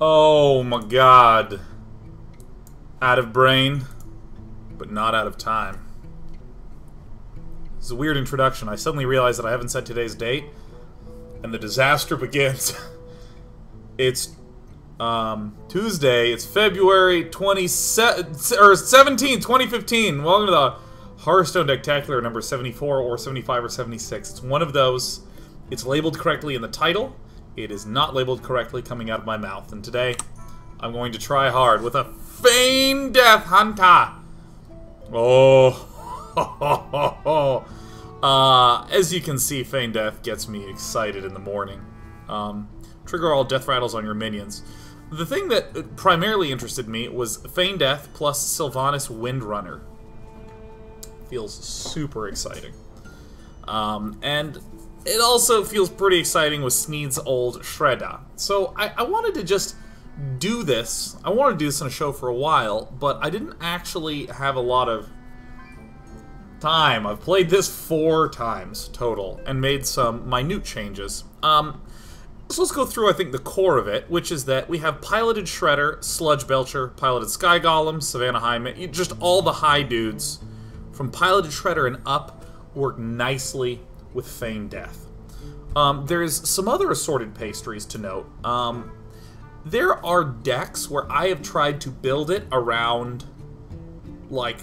Oh my god. Out of brain, but not out of time. It's a weird introduction. I suddenly realized that I haven't said today's date, and the disaster begins. it's um, Tuesday. It's February 27 or 17, 2015. Welcome to the Hearthstone Decktacular number 74 or 75 or 76. It's one of those. It's labeled correctly in the title. It is not labeled correctly coming out of my mouth. And today, I'm going to try hard with a Feign Death Hunter. Oh. uh, as you can see, Feign Death gets me excited in the morning. Um, trigger all death rattles on your minions. The thing that primarily interested me was Feign Death plus Sylvanas Windrunner. Feels super exciting. Um, and it also feels pretty exciting with Sneed's old Shredda. So I, I wanted to just do this. I wanted to do this on a show for a while, but I didn't actually have a lot of time. I've played this four times total and made some minute changes. Um, so let's go through, I think, the core of it, which is that we have piloted Shredder, Sludge Belcher, piloted Sky Golem, Savannah Highmane, just all the high dudes from piloted Shredder and up work nicely with feigned Death. Um, there's some other assorted pastries to note. Um, there are decks where I have tried to build it around, like,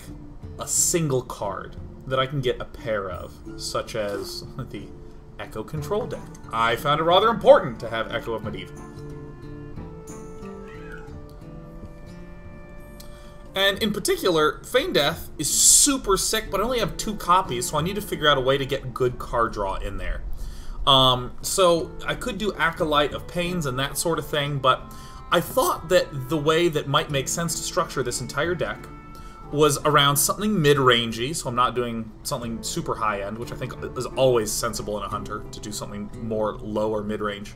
a single card that I can get a pair of, such as the Echo Control deck. I found it rather important to have Echo of Medivh. And in particular, Feign Death is super sick, but I only have two copies, so I need to figure out a way to get good card draw in there. Um, so I could do Acolyte of Pains and that sort of thing, but I thought that the way that might make sense to structure this entire deck was around something mid-rangey, so I'm not doing something super high-end, which I think is always sensible in a hunter, to do something more low or mid-range.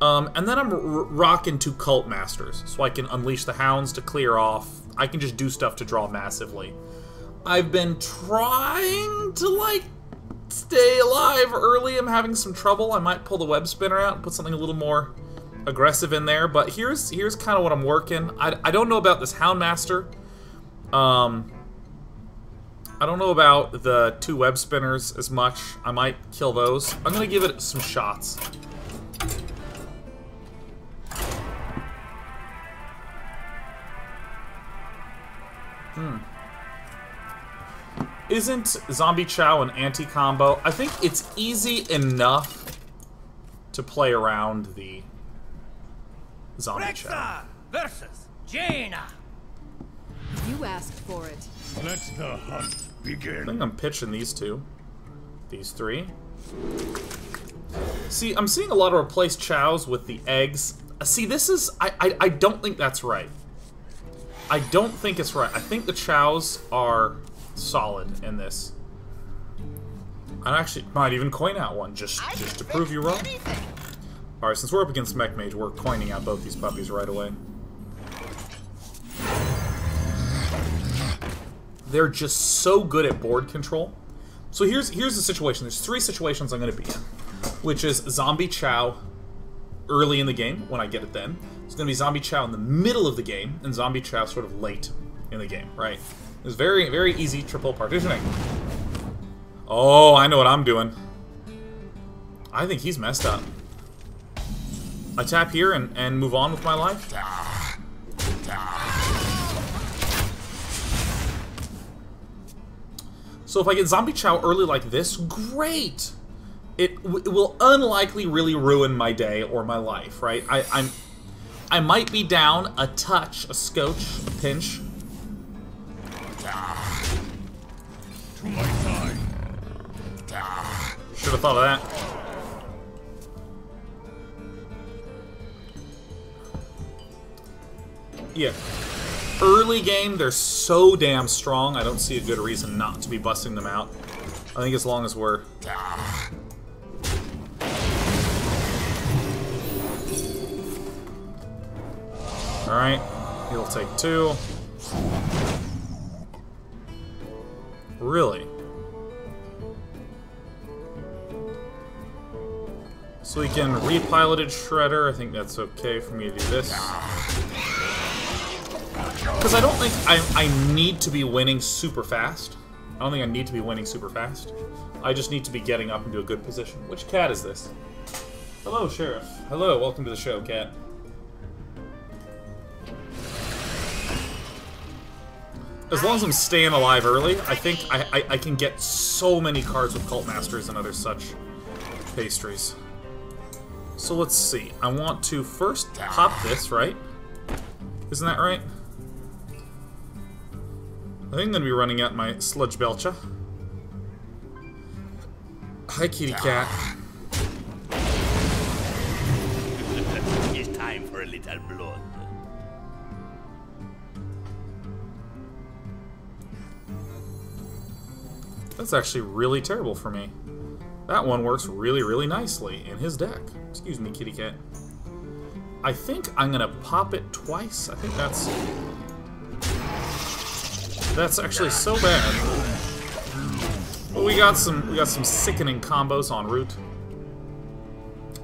Um, and then I'm rocking two Cult Masters, so I can unleash the Hounds to clear off. I can just do stuff to draw massively. I've been trying to, like, stay alive early. I'm having some trouble. I might pull the Web Spinner out and put something a little more aggressive in there, but here's here's kind of what I'm working. I, I don't know about this Houndmaster. Um, I don't know about the two web spinners as much. I might kill those. I'm gonna give it some shots. Hmm. Isn't Zombie Chow an anti-combo? I think it's easy enough to play around the Zombie Chow. versus Jaina. You asked for it. Let the hunt begin. I think I'm pitching these two. These three. See, I'm seeing a lot of replaced chows with the eggs. See, this is... I, I, I don't think that's right. I don't think it's right. I think the chows are solid in this. I actually might even coin out one just, just to prove you wrong. Alright, since we're up against Mech Mage, we're coining out both these puppies right away. They're just so good at board control. So here's here's the situation. There's three situations I'm going to be in, which is Zombie Chow early in the game, when I get it then. It's going to be Zombie Chow in the middle of the game, and Zombie Chow sort of late in the game, right? It's very, very easy triple partitioning. Oh, I know what I'm doing. I think he's messed up. I tap here and, and move on with my life. So if I get Zombie Chow early like this, great! It, it will unlikely really ruin my day or my life, right? I, I'm... I might be down a touch, a scotch, a pinch. Should have thought of that. Yeah early game, they're so damn strong, I don't see a good reason not to be busting them out. I think as long as we're... Alright, he'll take two. Really? So we can repiloted Shredder. I think that's okay for me to do this. Because I don't think I, I need to be winning super fast. I don't think I need to be winning super fast. I just need to be getting up into a good position. Which cat is this? Hello, Sheriff. Hello, welcome to the show, cat. As long as I'm staying alive early, I think I, I, I can get so many cards with Cult Masters and other such pastries. So let's see. I want to first pop this, right? Isn't that right? I think I'm going to be running out my Sludge Belcha. Hi, kitty cat. it's time for a little blood. That's actually really terrible for me. That one works really, really nicely in his deck. Excuse me, kitty cat. I think I'm gonna pop it twice. I think that's... That's actually so bad. But we got some we got some sickening combos en route.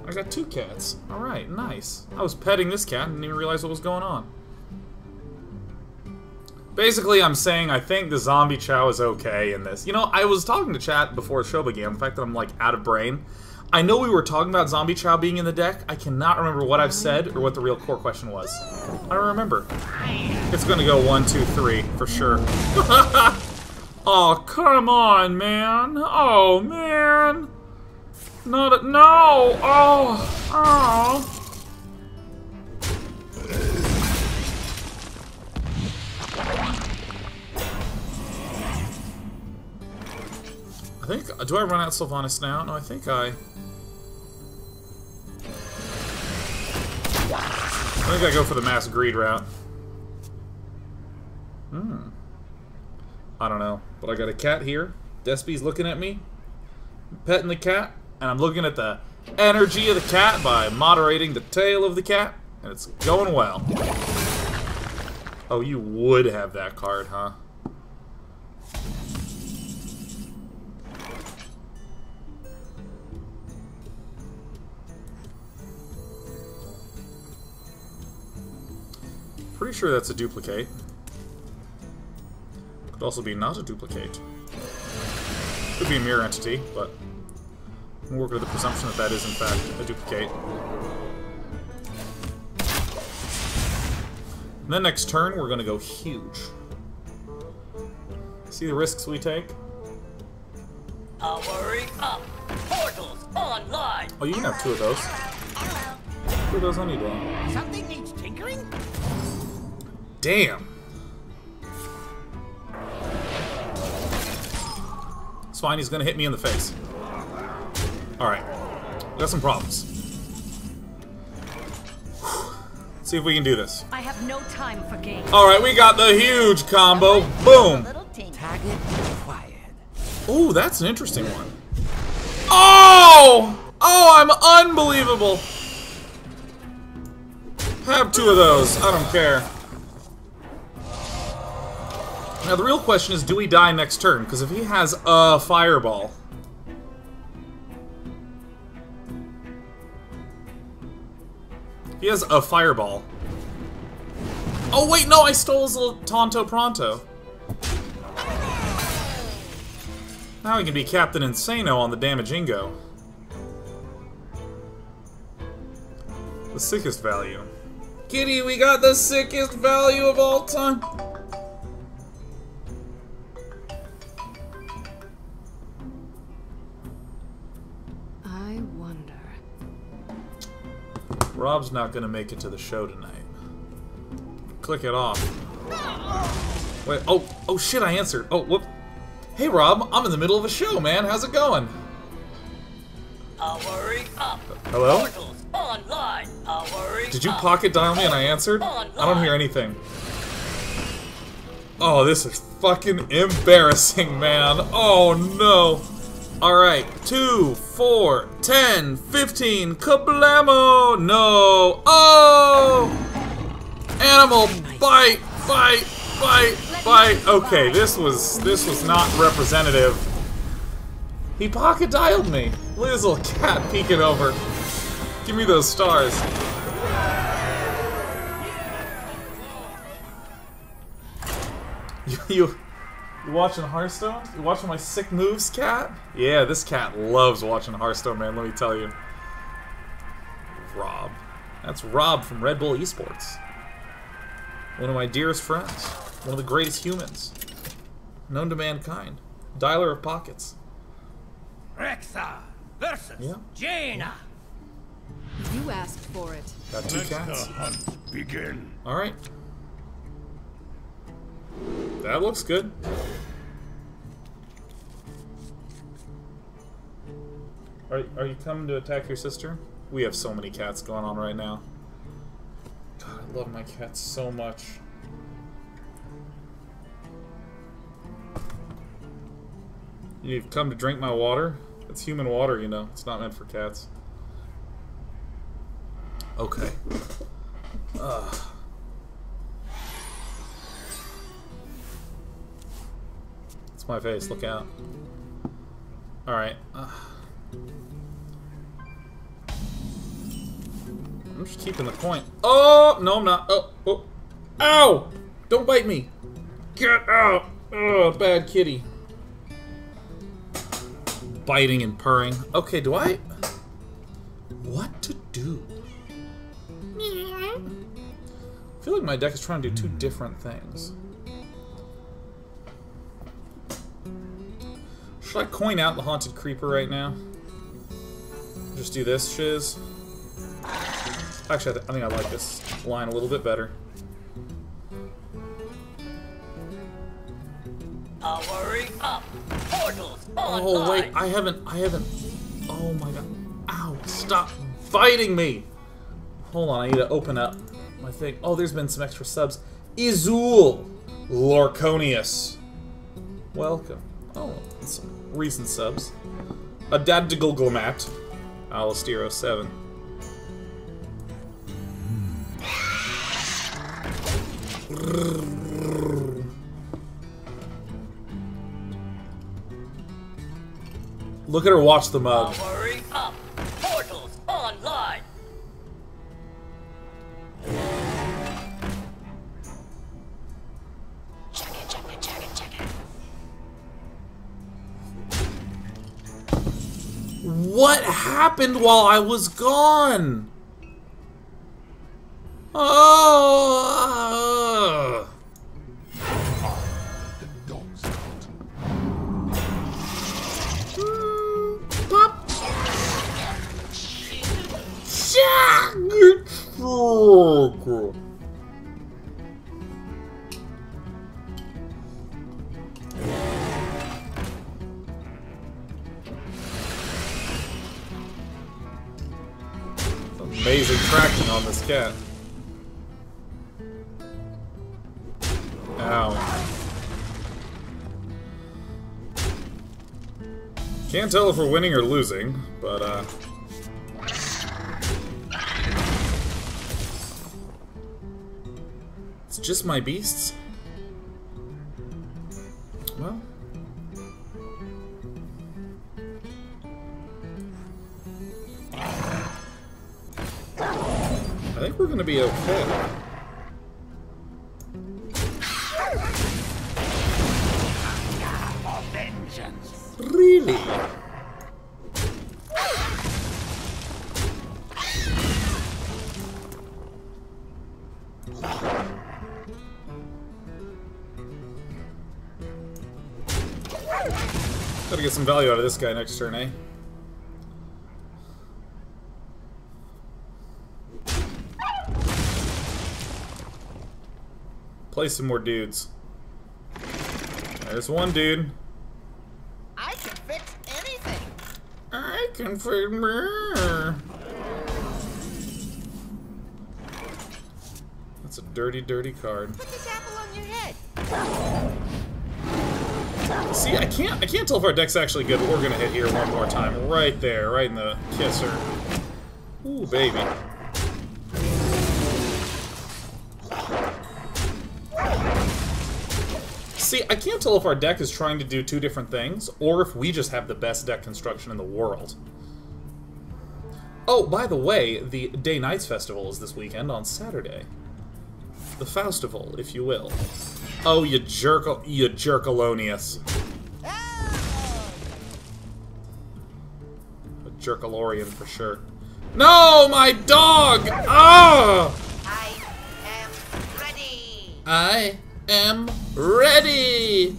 I got two cats. Alright, nice. I was petting this cat and didn't even realize what was going on. Basically, I'm saying I think the zombie chow is okay in this. You know, I was talking to chat before the show began, the fact that I'm, like, out of brain. I know we were talking about zombie chow being in the deck. I cannot remember what I've said or what the real core question was. I don't remember. It's gonna go one, two, three, for sure. oh, come on, man. Oh, man. Not a- no! Oh! Oh! I think, do I run out Sylvanas now? No, I think I... I think I go for the mass greed route. Hmm. I don't know. But I got a cat here. Despy's looking at me. Petting the cat. And I'm looking at the energy of the cat by moderating the tail of the cat. And it's going well. Oh, you would have that card, huh? Pretty sure that's a duplicate. Could also be not a duplicate. Could be a mirror entity, but I'm working with the presumption that that is in fact a duplicate. And then next turn, we're gonna go huge. See the risks we take? Powering up. Portals online. Oh, you can have two of those. Two of those any day. Something needs tinkering? Damn. It's fine, he's gonna hit me in the face. Alright. We got some problems. Let's see if we can do this. I have no time for games. Alright, we got the huge combo. Boom! Little tink. Target acquired. Ooh, that's an interesting one. Oh! Oh, I'm unbelievable! Have two of those. I don't care. Now, the real question is, do we die next turn? Because if he has a fireball... He has a fireball... Oh, wait, no, I stole his little Tonto Pronto. Now he can be Captain Insano on the Damagingo. The sickest value. Kitty, we got the sickest value of all time. Wonder. Rob's not gonna make it to the show tonight. Click it off. Wait, oh, oh shit, I answered. Oh, whoop. Hey Rob, I'm in the middle of a show, man. How's it going? Powering up. Hello? Portals online. Powering Did you up. pocket dial me and I answered? I don't hear anything. Oh, this is fucking embarrassing, man. Oh no. Alright, 2, 4, 10, 15, kablamo! No! Oh! Animal bite, bite, bite, bite. Okay, this was this was not representative. He pocket dialed me. Look at this little cat peeking over. Give me those stars. You, you, you watching Hearthstone? You watching my sick moves, cat? Yeah, this cat loves watching Hearthstone, man. Let me tell you. Rob, that's Rob from Red Bull Esports. One of my dearest friends. One of the greatest humans known to mankind. Dialer of pockets. Rexxar versus Yeah. Jaina. You asked for it. Got two Let cats. the hunt begin. All right. That looks good. Are, are you coming to attack your sister? We have so many cats going on right now. God, I love my cats so much. You've come to drink my water? It's human water, you know. It's not meant for cats. Okay. It's my face. Look out. Alright. I'm just keeping the point. Oh! No, I'm not. Oh! Oh! Ow! Don't bite me! Get out! Oh, bad kitty. Biting and purring. Okay, do I... What to do? I feel like my deck is trying to do two different things. Should I coin out the Haunted Creeper right now? Just do this shiz? Actually, I, th I think I like this line a little bit better. Powering up. Portals online. Oh wait, I haven't, I haven't. Oh my god! Ow! Stop biting me! Hold on, I need to open up my thing. Oh, there's been some extra subs. Izul, Lorconius, welcome. Oh, recent subs. Adaddigulglamat, Alistero seven. Look at her watch the mug. What happened while I was gone? Oh. Out. Pop. Tracking on this cat. Ow. Can't tell if we're winning or losing, but uh. It's just my beasts. Vengeance. Really? Gotta get some value out of this guy next turn, eh? Play some more dudes. There's one dude. I can fix anything. I can figure. That's a dirty, dirty card. Put this apple on your head. See, I can't, I can't tell if our deck's actually good. But we're gonna hit here one more time, right there, right in the kisser. Ooh, baby. See, I can't tell if our deck is trying to do two different things, or if we just have the best deck construction in the world. Oh, by the way, the Day Nights Festival is this weekend on Saturday. The Festival, if you will. Oh, you jerk, you jerkalonius. A jerkalorian for sure. No, my dog! Ah! I am ready. I am ready!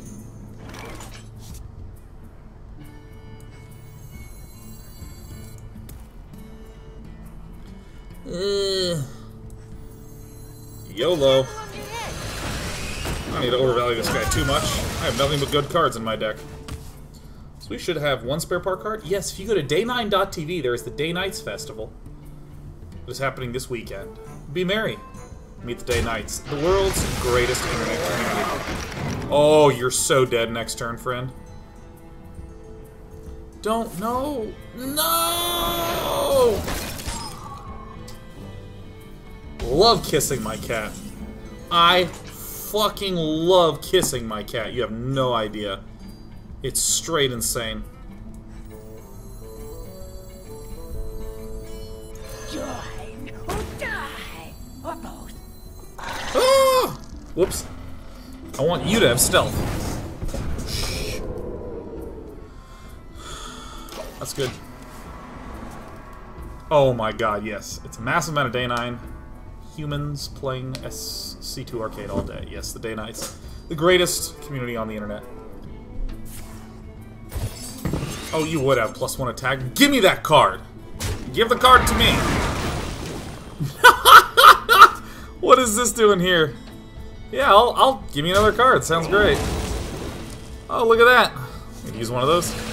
Uh, YOLO. I need to overvalue this guy too much. I have nothing but good cards in my deck. So we should have one spare part card? Yes, if you go to day9.tv, there is the Day Nights Festival. It is happening this weekend. Be merry. Meet the Day Knights, the world's greatest internet community. Oh, you're so dead next turn, friend. Don't, no, no! Love kissing my cat. I fucking love kissing my cat. You have no idea. It's straight insane. Join Ah! Whoops. I want you to have stealth. That's good. Oh my god, yes. It's a massive amount of day 9. Humans playing SC2 Arcade all day. Yes, the day nights. The greatest community on the internet. Oh, you would have plus one attack. Give me that card! Give the card to me! What is this doing here? Yeah, I'll, I'll give me another card. Sounds great. Oh, look at that. Use one of those.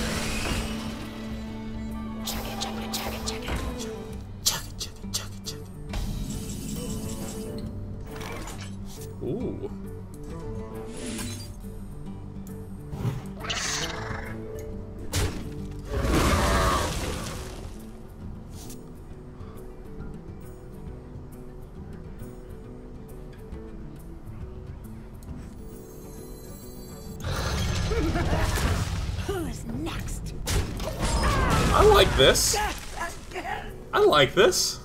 Like this.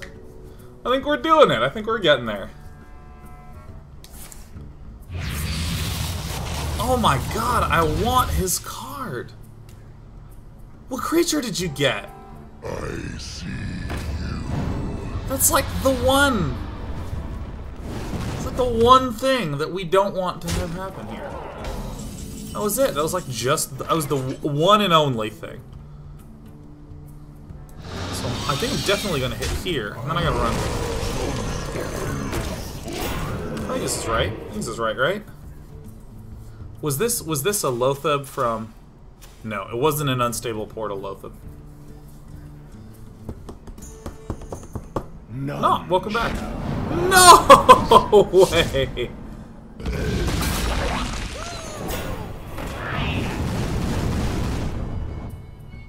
I think we're doing it. I think we're getting there. Oh my god, I want his card. What creature did you get? I see. You. That's like the one. It's like the one thing that we don't want to have happen here. That was it. That was like just. That was the one and only thing. I think I'm definitely gonna hit here, and then I gotta run. I think this is right. I think this is right, right? Was this was this a Loatheb from? No, it wasn't an unstable portal Loatheb. None. No, welcome back. No way.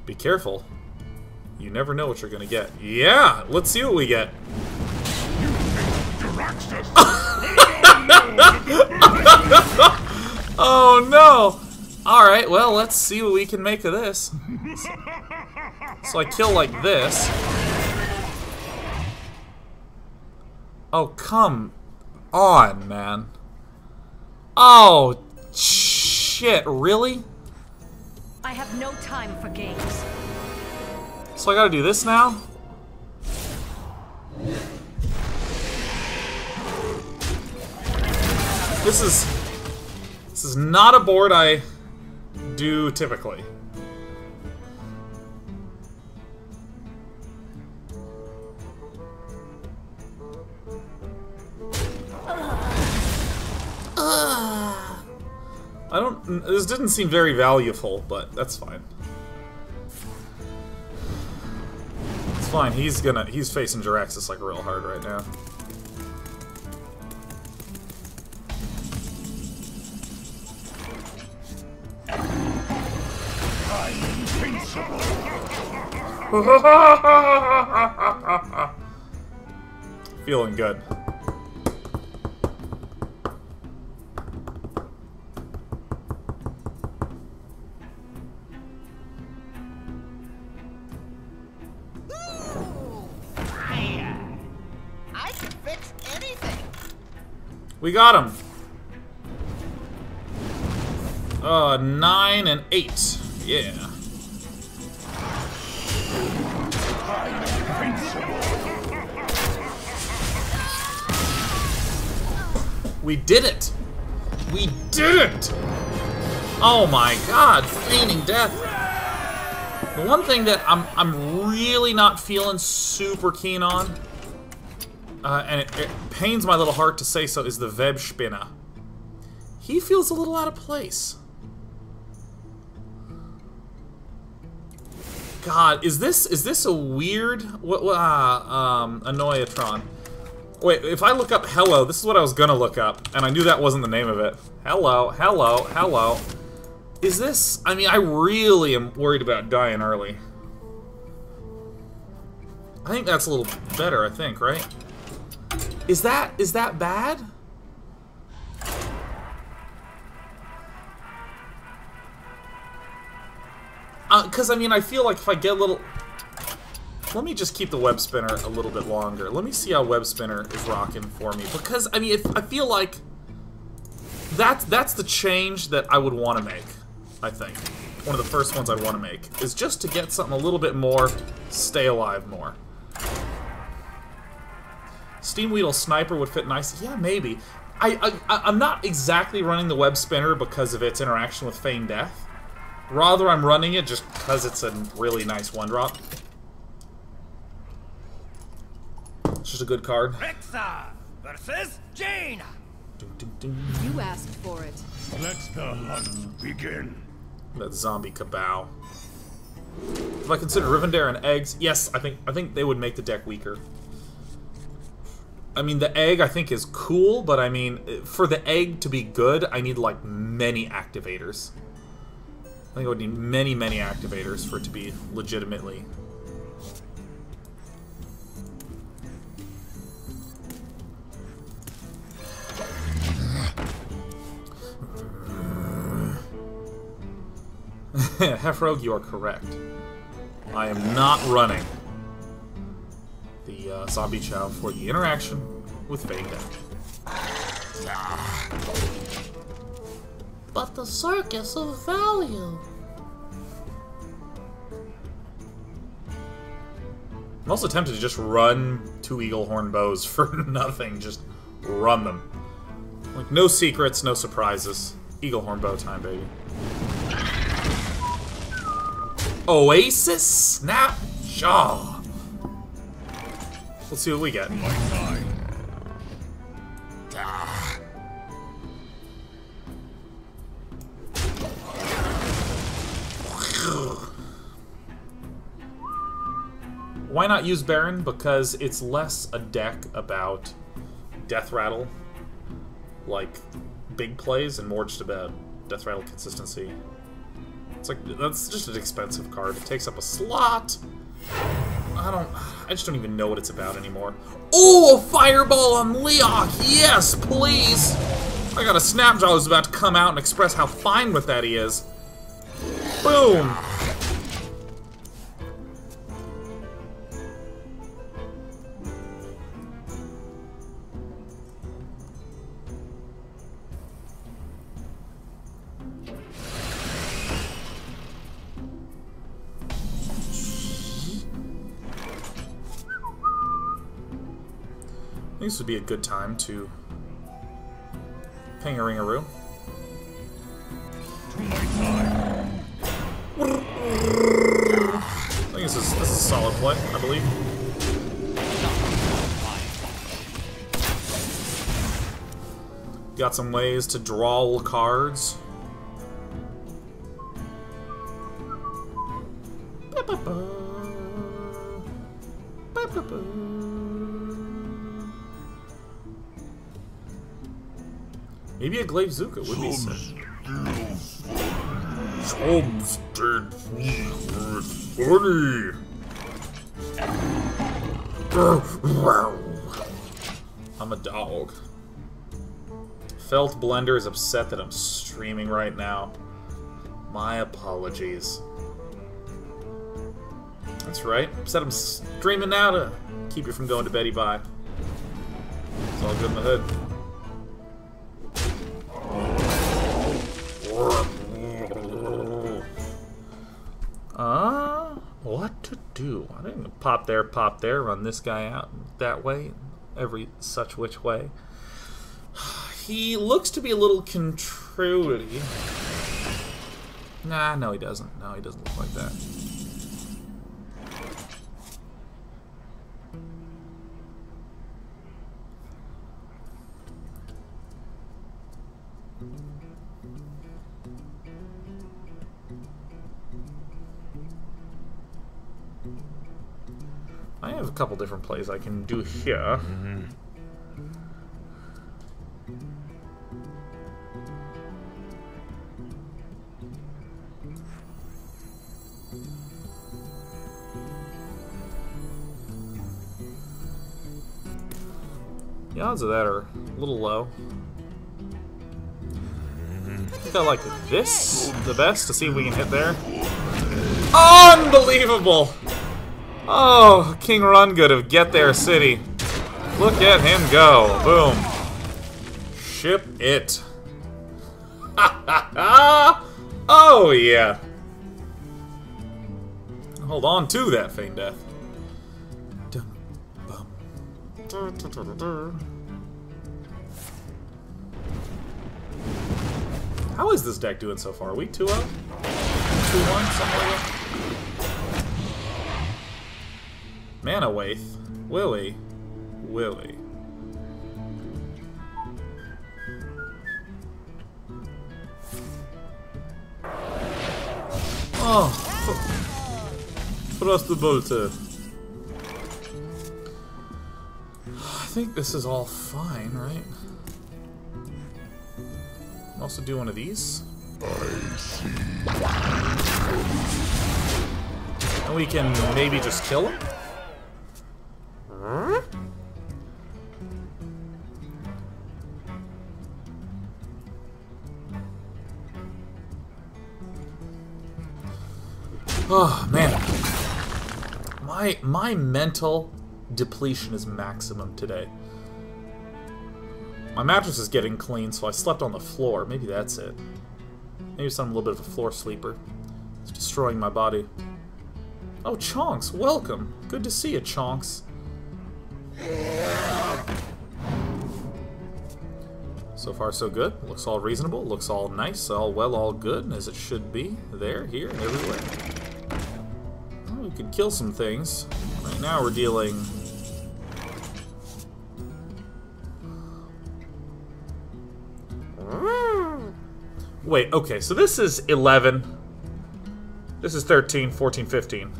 Be careful. You never know what you're gonna get. Yeah, let's see what we get. Oh no! Alright, well, let's see what we can make of this. So I kill like this. Oh, come on, man. Oh, shit, really? I have no time for games. So I gotta do this now? This is... This is not a board I do typically. I don't... This didn't seem very valuable, but that's fine. It's fine. He's gonna. He's facing Jaraxxus like real hard right now. Feeling good. We got him. Uh, nine and eight. Yeah. We did it! We did it! Oh my god, feigning death. The one thing that I'm I'm really not feeling super keen on, uh, and it, it pains my little heart to say so, is the Webspinner. He feels a little out of place. God, is this is this a weird what uh, um Annoyatron? Wait, if I look up hello, this is what I was gonna look up, and I knew that wasn't the name of it. Hello, hello, hello. Is this... I mean, I really am worried about dying early. I think that's a little better, I think, right? Is that... is that bad? Because, uh, I mean, I feel like if I get a little... Let me just keep the web spinner a little bit longer. Let me see how web spinner is rocking for me. Because, I mean, if, I feel like... That's, that's the change that I would want to make. I think. One of the first ones I'd want to make. Is just to get something a little bit more, stay alive more. Steamwheedle Sniper would fit nice. Yeah, maybe. I, I, I'm not exactly running the web spinner because of its interaction with Feigned Death. Rather, I'm running it just because it's a really nice one-drop. It's just a good card. Rexxar versus Jaina. Dun, dun, dun. You asked for it. Let the hunt begin. That zombie cabal. If I consider Rivendare and eggs, yes, I think I think they would make the deck weaker. I mean, the egg I think is cool, but I mean, for the egg to be good, I need like many activators. I think I would need many, many activators for it to be legitimately. Hefrogue, you are correct. I am not running the uh, Zombie Chow for the interaction with Feigned Death. But the circus of value. I'm also tempted to just run two Eaglehorn bows for nothing. Just run them. Like, no secrets, no surprises. Eaglehorn bow time, baby. Oasis Snap Jaw. Let's see what we get. Ah. Why not use Baron? Because it's less a deck about Death Rattle, like big plays, and more just about Death Rattle consistency. It's like, that's just an expensive card. It takes up a slot. I don't, I just don't even know what it's about anymore. Oh, a fireball on Leokk! Yes, please! I got a Snapjaw who's about to come out and express how fine with that he is. Boom! This would be a good time to ping a ringaroo. I think this is this is a solid play, I believe. Got some ways to draw cards. Maybe a Glaivezooka would be sick. funny. I'm a dog. Felt Blender is upset that I'm streaming right now. My apologies. That's right. Said I'm streaming now to keep you from going to Betty Bye. It's all good in the hood. Do? I didn't pop there, pop there, run this guy out that way, every such which way. He looks to be a little contruity. Nah, no he doesn't. No, he doesn't look like that. Couple different plays I can do here. The odds of that are a little low. I think I like this the best to see if we can hit there. Unbelievable! Oh, King Rungood of Get There City. Look at him go. Boom. Ship it. oh, yeah. Hold on to that, Feign Death. How is this deck doing so far? Are we 2 0? 2 1? Something like that? Mana Wraith. Willy. Willy. Oh. Thrust the bolter. I think this is all fine, right? Also do one of these. And we can maybe just kill him? My mental depletion is maximum today. My mattress is getting clean, so I slept on the floor. Maybe that's it. Maybe some little bit of a floor sleeper. It's destroying my body. Oh, Chonks, welcome. Good to see you, Chonks. So far, so good. Looks all reasonable. Looks all nice. All well, all good, as it should be. There, here, everywhere. Well, we could kill some things. Now, we're dealing... Wait, okay, so this is 11. This is 13, 14, 15.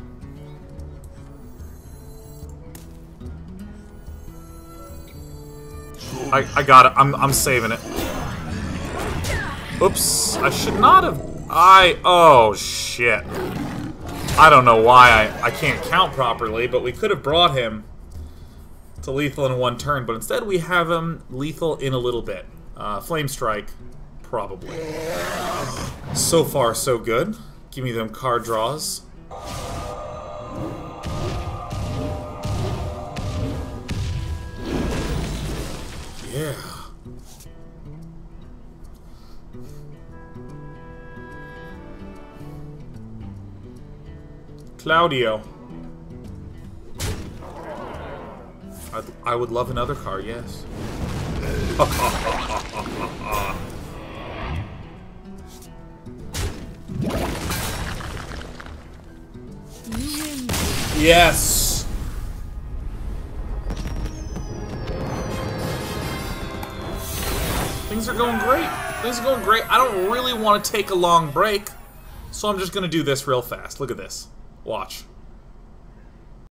I, I got it. I'm, I'm saving it. Oops. I should not have... I... Oh, shit. I don't know why I, I can't count properly, but we could have brought him to lethal in one turn, but instead we have him lethal in a little bit. Uh, Flame Strike, probably. So far, so good. Give me them card draws. Yeah. Claudio. I'd, I would love another car, yes. yes! Things are going great. Things are going great. I don't really want to take a long break, so I'm just going to do this real fast. Look at this. Watch.